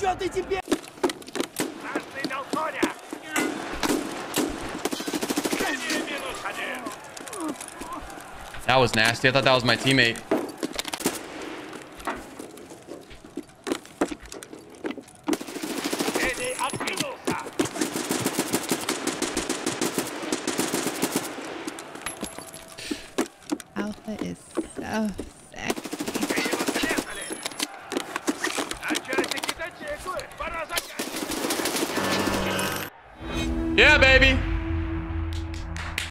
Чё ты теперь? Красный дал коня! Линия минус один! That was nasty. I thought that was my teammate. Линий откинулся! Alpha is so Yeah, baby.